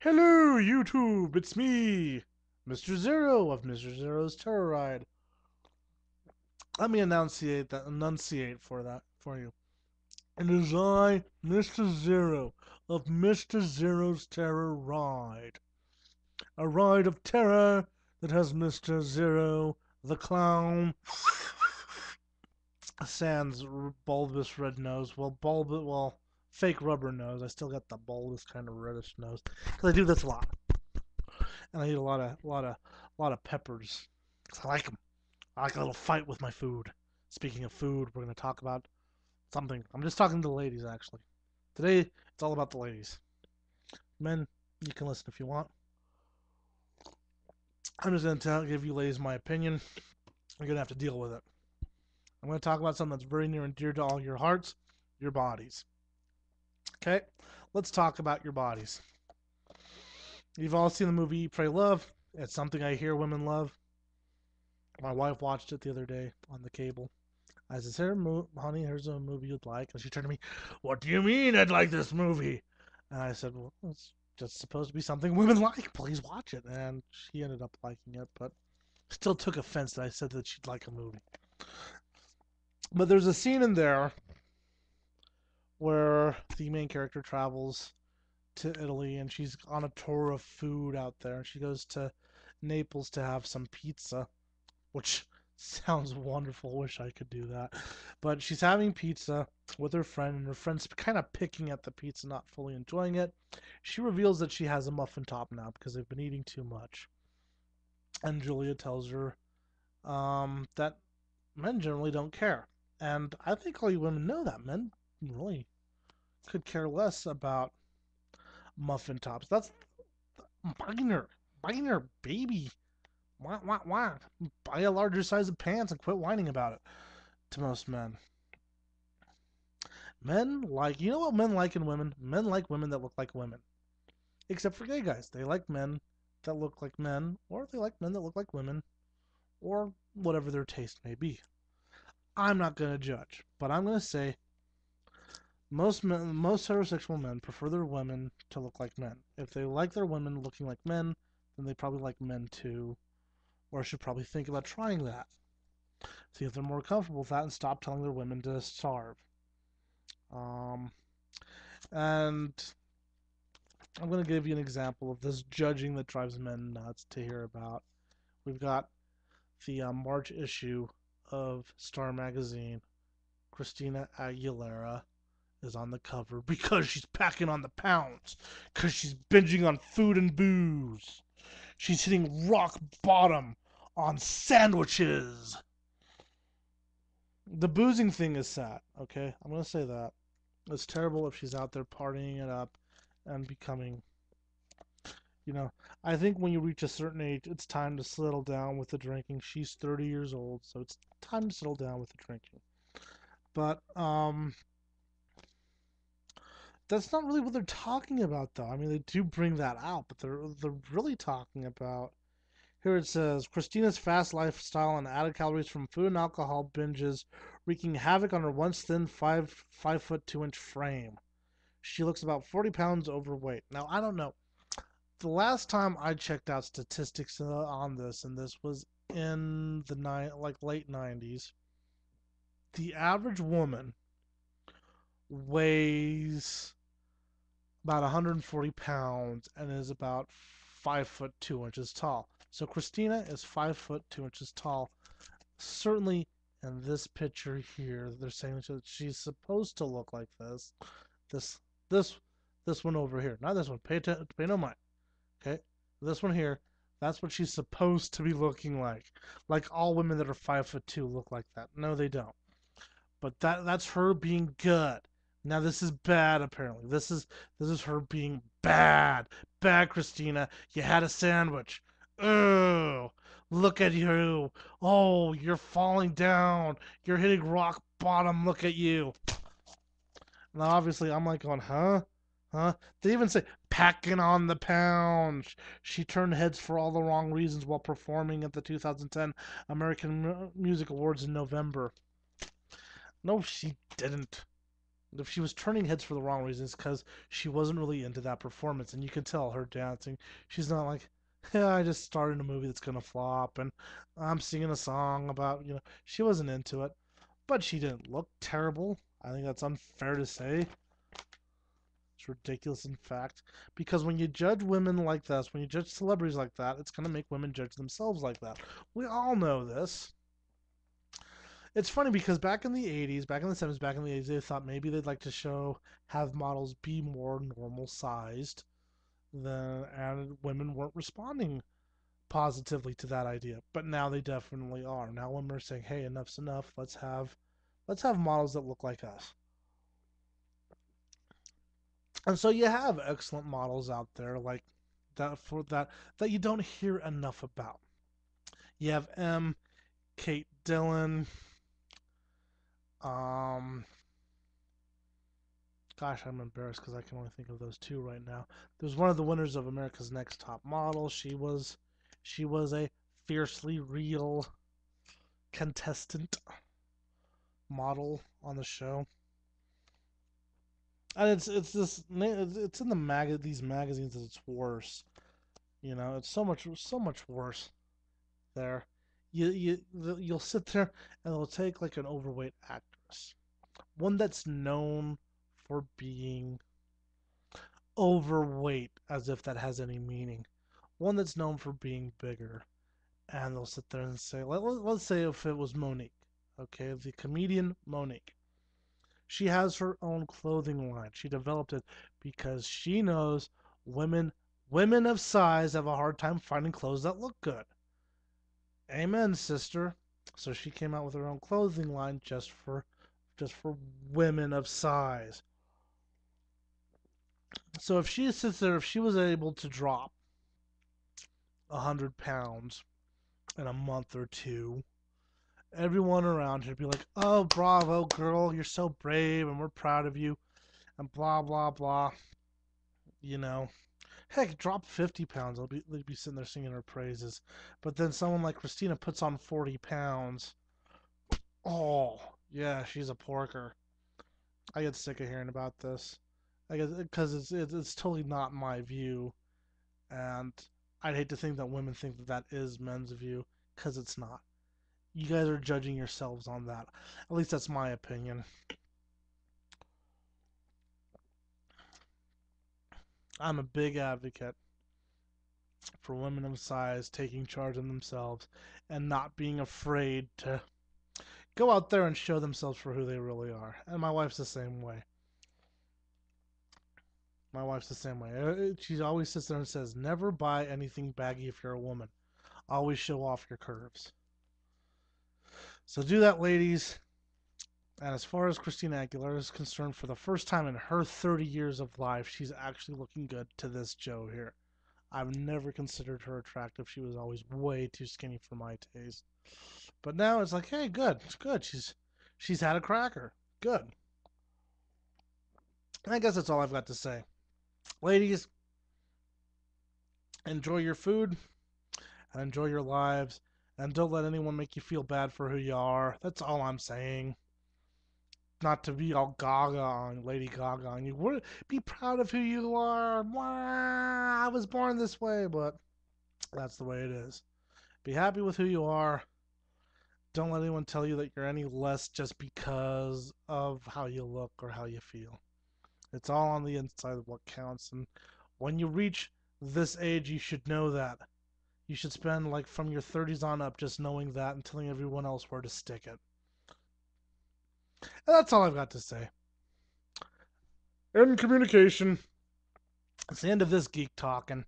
Hello, YouTube, it's me, Mr. Zero of Mr. Zero's Terror Ride. Let me enunciate that, enunciate for that for you. It is I, Mr. Zero of Mr. Zero's Terror Ride. A ride of terror that has Mr. Zero, the clown, sans bulbous red nose. Well, bulbous, well, fake rubber nose. I still got the bulbous kind of reddish nose because I do this a lot, and I eat a lot of, a lot of, a lot of peppers because I like them. I like a little fight with my food. Speaking of food, we're gonna talk about something. I'm just talking to the ladies actually. Today it's all about the ladies. Men, you can listen if you want. I'm just gonna tell, give you ladies my opinion. You're gonna have to deal with it. I'm gonna talk about something that's very near and dear to all your hearts, your bodies. Okay, let's talk about your bodies. You've all seen the movie Eat, Pray, Love. It's something I hear women love. My wife watched it the other day on the cable. I said, "Here, mo- honey, here's a movie you'd like." And she turned to me, "What do you mean I'd like this movie?" And I said, "Well, it's just supposed to be something women like. Please watch it." And she ended up liking it, but still took offense that I said that she'd like a movie. But there's a scene in there the main character travels to Italy and she's on a tour of food out there. She goes to Naples to have some pizza, which sounds wonderful. Wish I could do that. But she's having pizza with her friend, and her friend's kind of picking at the pizza, not fully enjoying it. She reveals that she has a muffin top now because they've been eating too much. And Julia tells her um, that men generally don't care. And I think all you women know that men really could care less about muffin tops. That's minor, minor baby. Why, why, why? Buy a larger size of pants and quit whining about it. To most men, men like you know what men like in women. Men like women that look like women, except for gay guys. They like men that look like men, or they like men that look like women, or whatever their taste may be. I'm not gonna judge, but I'm gonna say most men, most heterosexual men prefer their women to look like men. If they like their women looking like men, then they probably like men too, or should probably think about trying that. See if they're more comfortable with that and stop telling their women to starve. Um, and I'm going to give you an example of this judging that drives men nuts to hear about. We've got the uh, March issue of Star Magazine. Christina Aguilera is on the cover because she's packing on the pounds, because she's binging on food and booze. She's hitting rock bottom on sandwiches. The boozing thing is sad, okay? I'm going to say that. It's terrible if she's out there partying it up and becoming, you know, I think when you reach a certain age, it's time to settle down with the drinking. She's 30 years old, so it's time to settle down with the drinking. But, um, that's not really what they're talking about, though. I mean, they do bring that out, but they're they're really talking about. Here it says Christina's fast lifestyle and added calories from food and alcohol binges, wreaking havoc on her once thin five five foot two inch frame. She looks about forty pounds overweight. Now I don't know. The last time I checked out statistics uh, on this, and this was in the nine like late nineties, the average woman weighs about 140 pounds and is about five foot two inches tall. So Christina is five foot two inches tall. Certainly in this picture here, they're saying that she's supposed to look like this. This this this one over here, not this one. Pay attention. Pay no mind. Okay, this one here. That's what she's supposed to be looking like. Like all women that are five foot two look like that. No, they don't. But that that's her being good. Now this is bad apparently. This is this is her being bad. Bad Christina. You had a sandwich. Oh, look at you. Oh, you're falling down. You're hitting rock bottom. Look at you. Now obviously I'm like going, huh? Huh? They even say packing on the pounds. She turned heads for all the wrong reasons while performing at the 2010 American Music Awards in November. No, she didn't. If she was turning heads for the wrong reasons because she wasn't really into that performance and you can tell her dancing. She's not like yeah i just started a movie that's gonna flop and i'm singing a song about you know she wasn't into it. But she didn't look terrible. I think that's unfair to say. It's ridiculous in fact because when you judge women like this when you judge celebrities like that it's going to make women judge themselves like that. We all know this it's funny because back in the 80s, back in the 70s, back in the 80s, they thought maybe they'd like to show have models be more normal sized than and women weren't responding positively to that idea. But now they definitely are. Now women are saying, "Hey, enough's enough. Let's have let's have models that look like us." And so you have excellent models out there like that for that that you don't hear enough about. You have Emme, Kate Dillon, um, gosh, I'm embarrassed because I can only think of those two right now. There's one of the winners of America's Next Top Model. She was, she was a fiercely real contestant model on the show. And it's it's this it's in the mag these magazines that it's worse. You know, it's so much so much worse there. You you you'll sit there and they'll take like an overweight actress, one that's known for being overweight, as if that has any meaning. One that's known for being bigger. And they'll sit there and say, let, let's say if it was Mo'Nique, okay, the comedian Mo'Nique. She has her own clothing line. She developed it because she knows women women of size have a hard time finding clothes that look good. Amen, sister. So she came out with her own clothing line just for just for women of size. So if she sits there, if she was able to drop a hundred pounds in a month or two, everyone around her would be like, "Oh, bravo, girl! You're so brave, and we're proud of you," and blah blah blah. You know, heck, drop 50 pounds. I'll be, they'd be sitting there singing her praises. But then someone like Christina puts on 40 pounds. Oh, yeah, she's a porker. I get sick of hearing about this. I guess because it's, it's it's totally not my view, and I'd hate to think that women think that that is men's view because it's not. You guys are judging yourselves on that. At least that's my opinion. I'm a big advocate for women of size taking charge of themselves and not being afraid to go out there and show themselves for who they really are. And my wife's the same way. My wife's the same way. Uh, she always sits there and says, "Never buy anything baggy if you're a woman. Always show off your curves." So do that, ladies. And as far as Christina Aguilera is concerned, for the first time in her 30 years of life, she's actually looking good to this Joe here. I've never considered her attractive. She was always way too skinny for my taste. But now it's like, hey, good, it's good. She's she's had a cracker. Good. I guess that's all I've got to say. Ladies, enjoy your food and enjoy your lives and don't let anyone make you feel bad for who you are. That's all I'm saying. Not to be all gaga on Lady Gaga on you. Would Be proud of who you are. I was born this way, but that's the way it is. Be happy with who you are don't let anyone tell you that you're any less just because of how you look or how you feel. It's all on the inside of what counts. And when you reach this age, you should know that. You should spend, like, from your 30s on up just knowing that and telling everyone else where to stick it. And that's all I've got to say. In communication, it's the end of this geek talking.